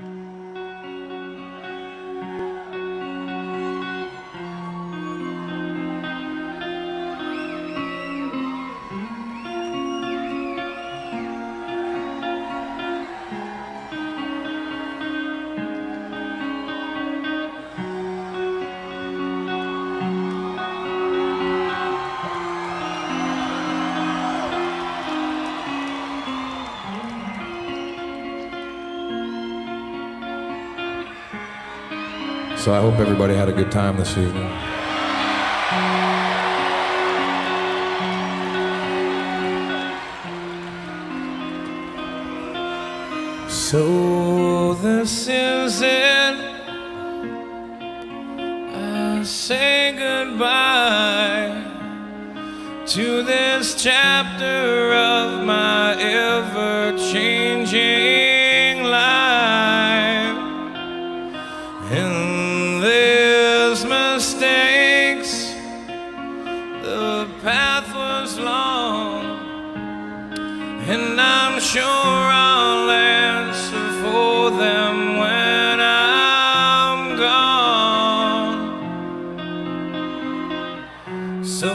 Mm-hmm. So I hope everybody had a good time this evening. So this is it. I say goodbye to this chapter of my ever and I'm sure I'll answer for them when I'm gone. So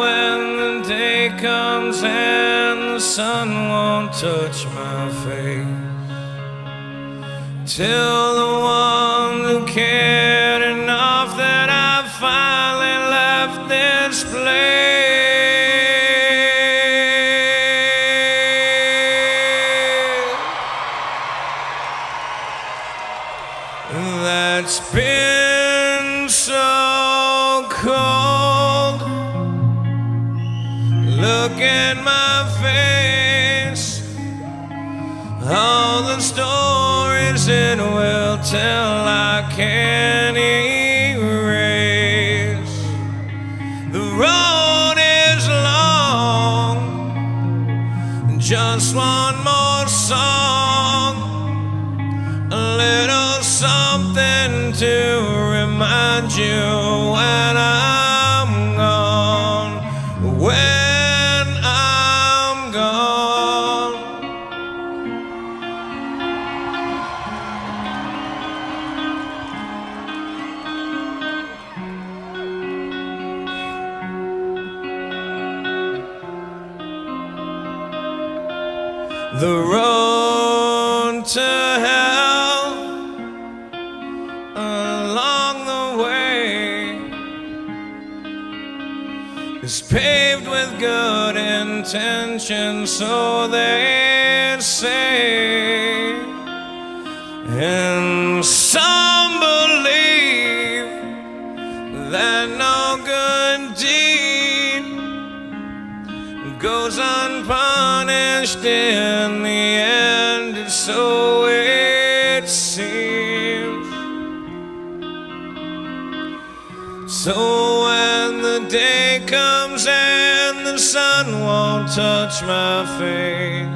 when the day comes and the sun won't touch my face, tell the one who cared That's been so cold. Look at my face. All the stories it will tell I can't you I'm gone. When I'm gone. The road to hell is paved with good intentions, so they say. And some believe that no good deed goes unpunished in the end, so it seems. So day comes and the sun won't touch my face,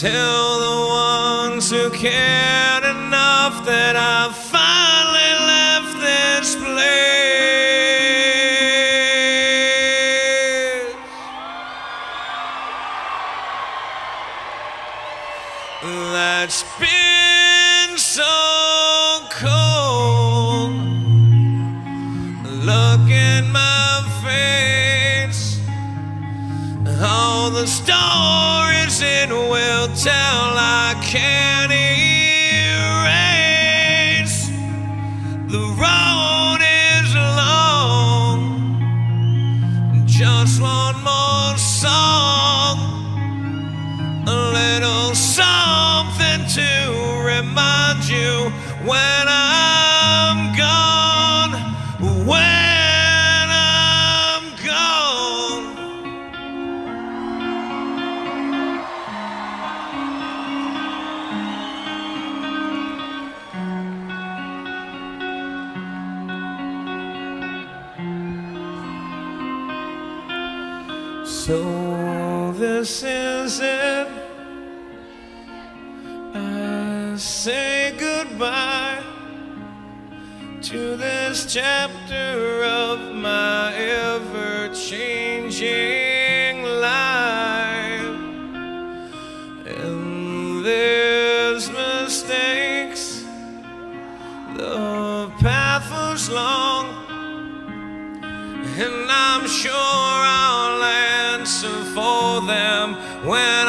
tell the ones who cared enough that I stories it will tell, I can't So this is it. I say goodbye to this chapter of my ever changing life. And there's mistakes. The path was long, and I'm sure them when